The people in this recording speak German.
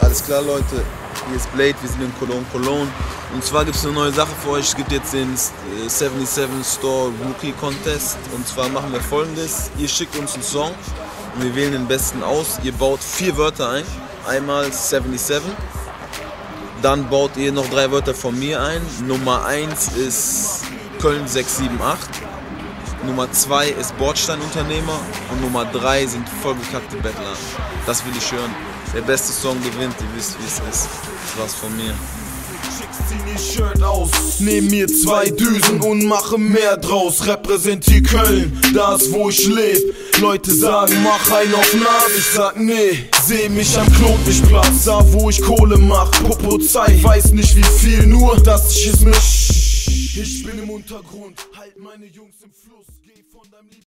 Alles klar, Leute. Hier ist Blade, wir sind in Cologne, Cologne. Und zwar gibt es eine neue Sache für euch. Es gibt jetzt den 77 äh, Store Rookie Contest. Und zwar machen wir folgendes: Ihr schickt uns einen Song und wir wählen den besten aus. Ihr baut vier Wörter ein. Einmal 77. Dann baut ihr noch drei Wörter von mir ein. Nummer 1 ist Köln 678. Nummer 2 ist Bordsteinunternehmer und Nummer 3 sind vollgekackte Bettler. Das will ich hören. Der beste Song gewinnt, ihr wisst wie es ist. Das war's von mir. Shirt aus, nehm mir zwei Düsen und mache mehr draus. Repräsentier Köln, das wo ich leb. Leute sagen, mach ein auf Nas, ich sag nee. Seh mich am Klotwigplatz, da wo ich Kohle mach. Popo zeig, weiß nicht wie viel, nur dass ich es mir. Ich bin im Untergrund, halt meine Jungs im Fluss, geh von deinem Lieb